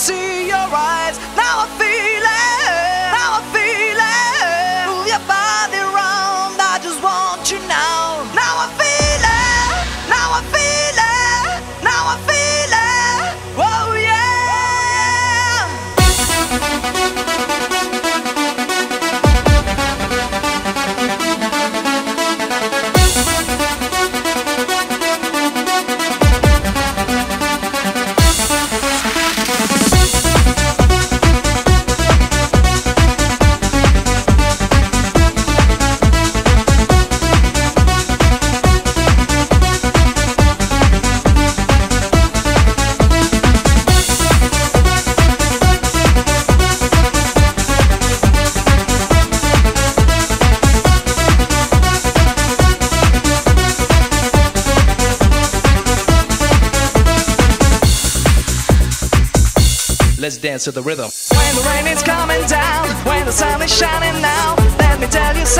see your eyes. Let's dance to the rhythm. When the rain is coming down, when the sun is shining now, let me tell you something